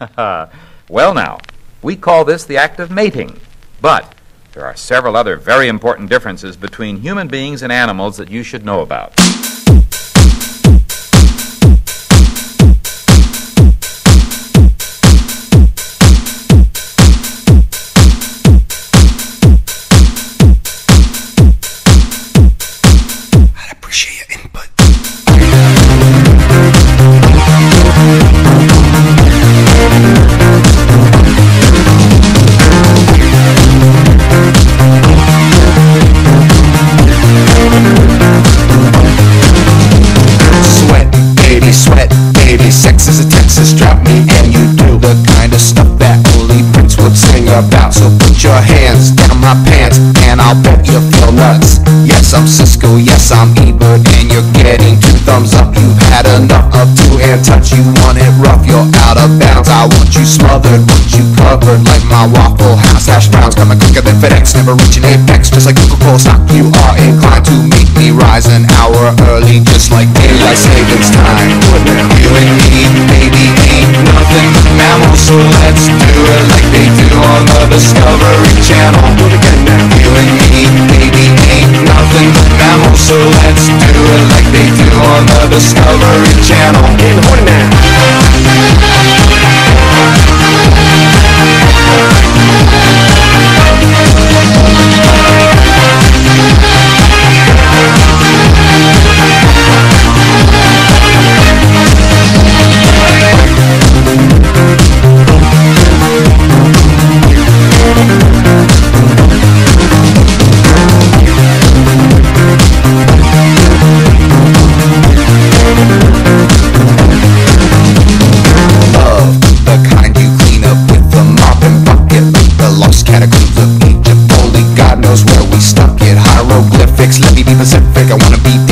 well, now, we call this the act of mating. But there are several other very important differences between human beings and animals that you should know about. About. So put your hands down my pants and I'll bet you feel nuts. Yes, I'm Siskel, yes, I'm Ebert, and you're getting two thumbs up. You've had enough of two-hand touch. You want it rough, you're out of bounds. I want you smothered, want you covered like my Waffle House hash browns. Coming quicker than FedEx, never reaching apex, just like Coca-Cola stock. You are inclined to on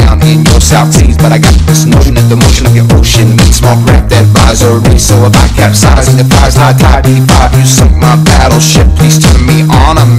down in your South Seas, but I got this notion that the motion of your ocean means small craft advisory. So if I capsize and the prize not tied five, you sunk my battleship. Please turn me on. I'm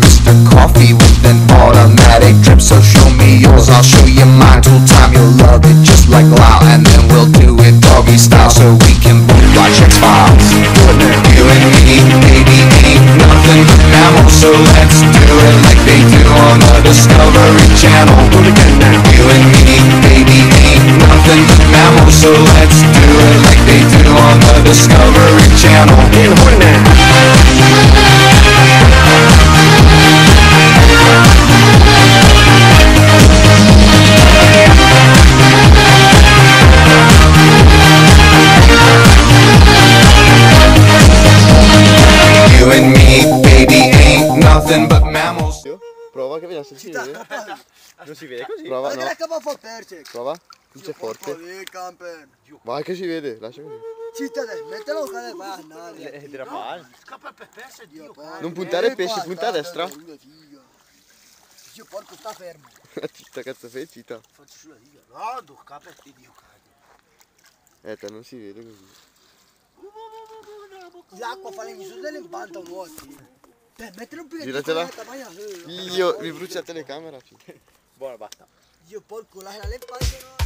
si vede. Non si vede così. Prova, no. Prova. Dice forte. Vai che si vede, lascia così. Città, mettelo che va a andare. Scappa per pesce, Dio. Non puntare pesce, punta a destra. Dio, porco sta fermo. Città, cazzo fai, città. Faccio sulla riga. No, do capa e Dio cade. Eh, te non si vede così. L'acqua fa le misure dell'impanta vuoti mettila un po' Giratela. Io, mi brucia la telecamera. Buona, basta. Io porco la le no.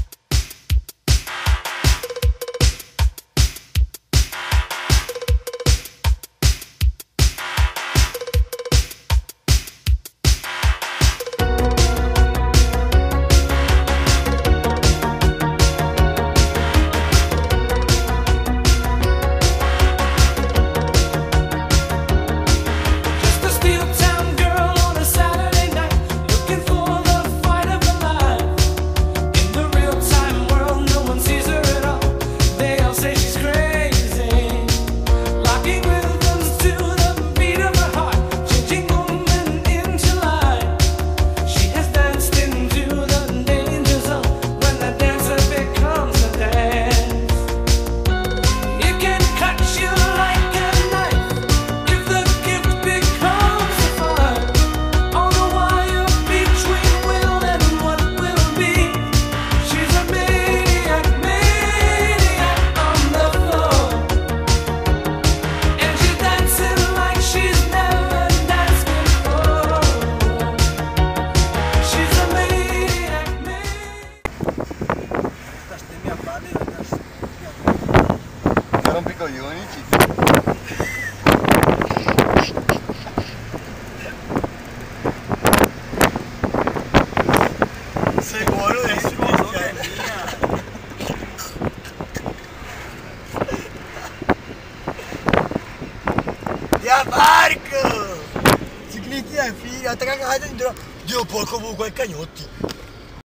figa, figa, tra casa dentro. Dio porco comunque ai cagnotti.